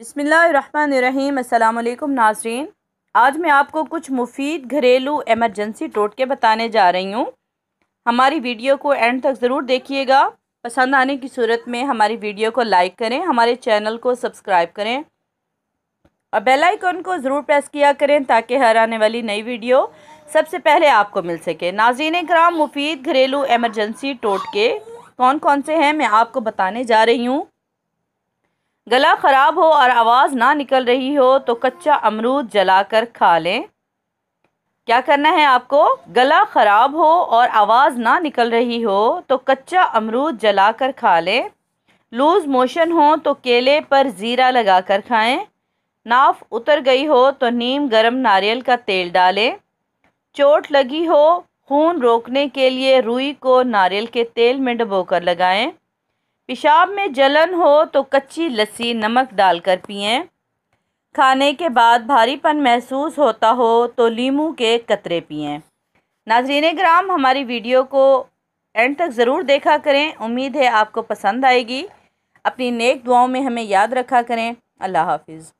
बिसमीम अल्लाम नाजरीन। आज मैं आपको कुछ मुफीद घरेलू एमरजेंसी टोटके बताने जा रही हूँ। हमारी वीडियो को एंड तक ज़रूर देखिएगा। पसंद आने की सूरत में हमारी वीडियो को लाइक करें, हमारे चैनल को सब्सक्राइब करें और बेल आइकन को ज़रूर प्रेस किया करें ताकि हर आने वाली नई वीडियो सबसे पहले आपको मिल सके। नाजीन कराम मुफीद घरेलू एमरजेंसी टोटके कौन कौन से हैं मैं आपको बताने जा रही हूँ। गला ख़राब हो और आवाज़ ना निकल रही हो तो कच्चा अमरूद जलाकर खा लें। क्या करना है आपको? गला ख़राब हो और आवाज़ ना निकल रही हो तो कच्चा अमरूद जलाकर खा लें। लूज़ मोशन हो तो केले पर ज़ीरा लगाकर खाएँ। नाफ उतर गई हो तो नीम गरम नारियल का तेल डालें। चोट लगी हो, खून रोकने के लिए रुई को नारियल के तेल में डबोकर लगाएँ। पेशाब में जलन हो तो कच्ची लस्सी नमक डालकर पिएँ। खाने के बाद भारीपन महसूस होता हो तो लीमू के कतरे पिएँ। नाजरीन ग्राम, हमारी वीडियो को एंड तक ज़रूर देखा करें। उम्मीद है आपको पसंद आएगी। अपनी नेक दुआओं में हमें याद रखा करें। अल्लाह हाफिज़।